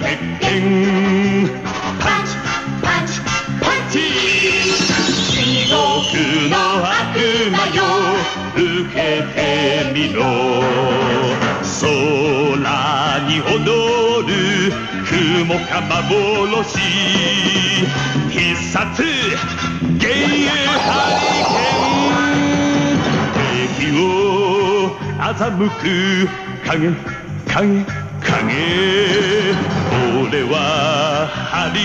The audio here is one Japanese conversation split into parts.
Picking. Punch, punch, punchy. 地獄の悪魔よ、受けてみろ。空に踊る雲か幻。必殺、幻影ハリケン。敵を欺く影、影、影。俺はハリ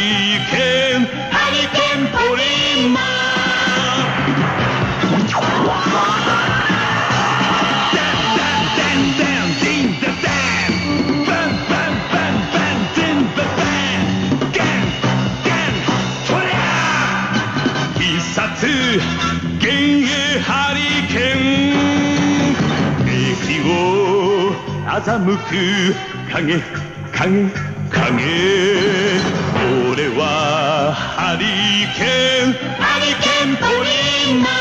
ケーン。ハリケーン。ポリマ必殺幻影ハリケーン。敵を欺く影影影。俺はハリケーン。ハリケーンポリマ